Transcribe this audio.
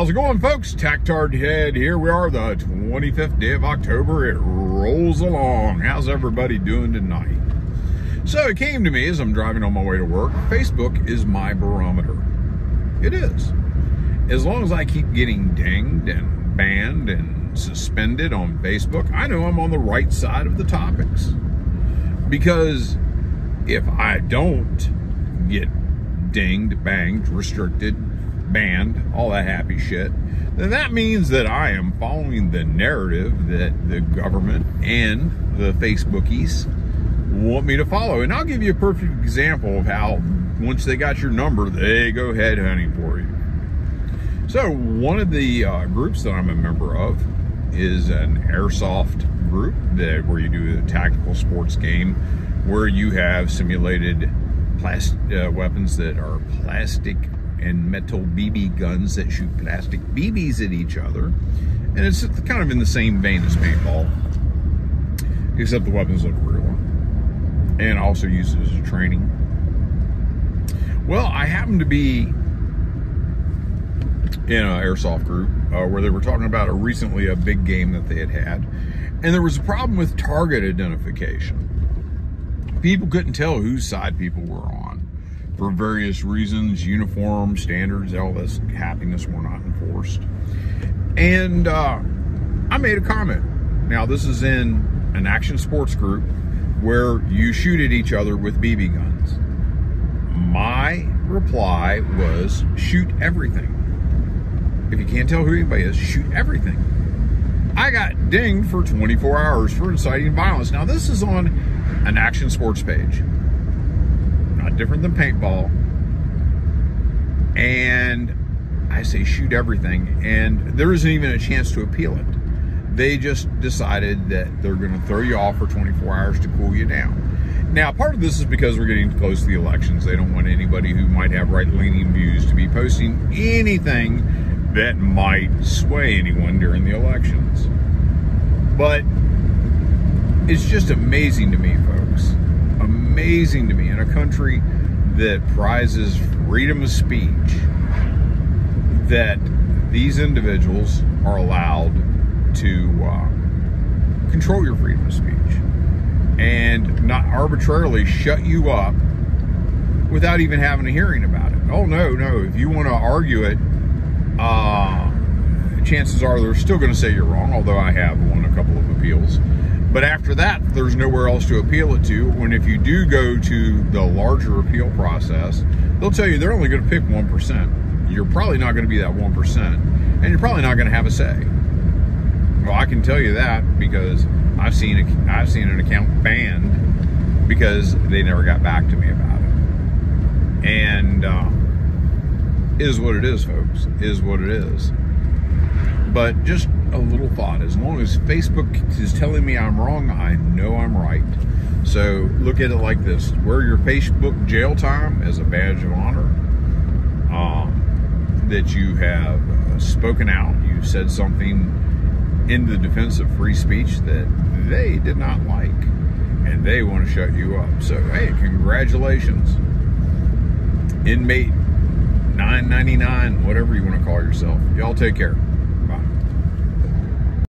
How's it going, folks? Tactard Ted here. We are the 25th day of October. It rolls along. How's everybody doing tonight? So it came to me as I'm driving on my way to work. Facebook is my barometer. It is. As long as I keep getting dinged and banned and suspended on Facebook, I know I'm on the right side of the topics. Because if I don't get dinged, banged, restricted, banned, all that happy shit, then that means that I am following the narrative that the government and the Facebookies want me to follow. And I'll give you a perfect example of how once they got your number, they go head hunting for you. So one of the uh, groups that I'm a member of is an airsoft group that where you do a tactical sports game where you have simulated plastic uh, weapons that are plastic and metal BB guns that shoot plastic BBs at each other. And it's kind of in the same vein as paintball, except the weapons look real. And also use it as a training. Well, I happen to be in an airsoft group uh, where they were talking about a recently a big game that they had had. And there was a problem with target identification. People couldn't tell whose side people were on for various reasons, uniform standards, all this happiness were not enforced. And uh, I made a comment. Now, this is in an action sports group where you shoot at each other with BB guns. My reply was shoot everything. If you can't tell who anybody is, shoot everything. I got dinged for 24 hours for inciting violence. Now, this is on an action sports page not different than paintball. And I say shoot everything, and there isn't even a chance to appeal it. They just decided that they're going to throw you off for 24 hours to cool you down. Now, part of this is because we're getting close to the elections. They don't want anybody who might have right-leaning views to be posting anything that might sway anyone during the elections. But it's just amazing to me, folks, amazing to me in a country that prizes freedom of speech that these individuals are allowed to uh, control your freedom of speech and not arbitrarily shut you up without even having a hearing about it. Oh, no, no. If you want to argue it, uh, chances are they're still going to say you're wrong, although I have won a couple of appeals. But after that, there's nowhere else to appeal it to. When if you do go to the larger appeal process, they'll tell you they're only going to pick 1%. You're probably not going to be that 1%, and you're probably not going to have a say. Well, I can tell you that because I've seen a, I've seen an account banned because they never got back to me about it. And uh, is what it is, folks. Is what it is. But just a little thought. As long as Facebook is telling me I'm wrong, I know I'm right. So look at it like this. Wear your Facebook jail time as a badge of honor. Um, that you have uh, spoken out. You said something in the defense of free speech that they did not like. And they want to shut you up. So, hey, congratulations. Inmate 999, whatever you want to call yourself. Y'all take care.